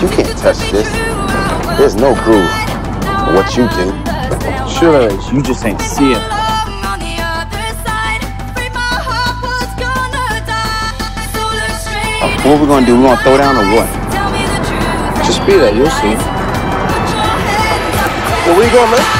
You can't touch this. There's no groove. What you do. Sure there is. You just ain't see it. What we gonna do? We gonna throw down or what? Just be there. You'll see. Where you going, man?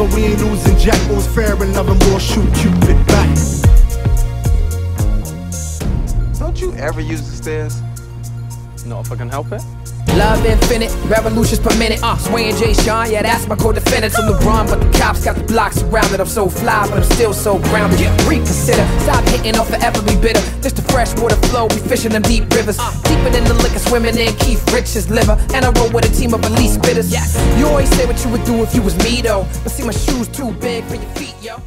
Together we ain't losing jack. What's fair and loving will shoot Cupid back. Don't you ever use the stairs? Not if I can help it. Love infinite, revolutions per minute. Uh, swaying Jay Sean, yeah, that's my co-defendant. I'm LeBron, but the cops got the block surrounded. I'm so fly, but I'm still so grounded. Yeah. Reconsider, stop hitting off forever be bitter. Just the fresh water flow, we fishing them deep rivers. Deeper than the liquor, swimming in Keith Richards' liver. And I roll with a team of elite spitters. Yes, you always say what you would do if you was me, though. But see, my shoes too big for your feet, yo.